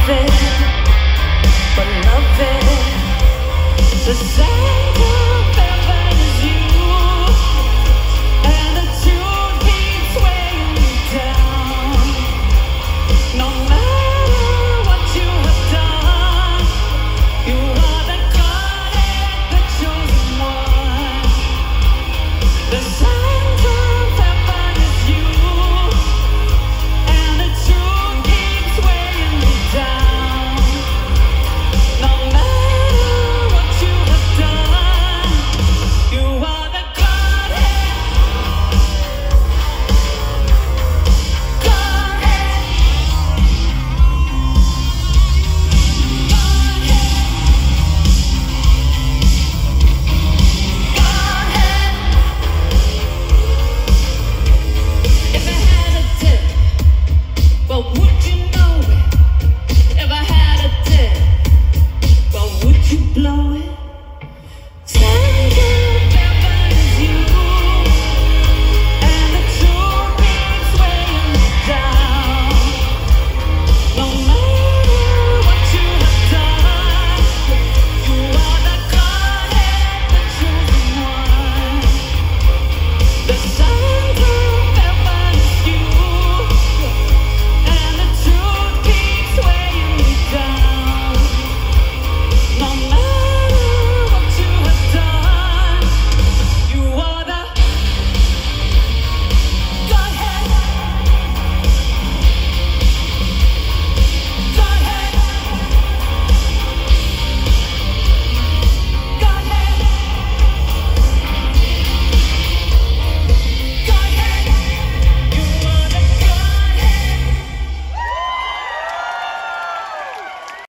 love it, but love it the same.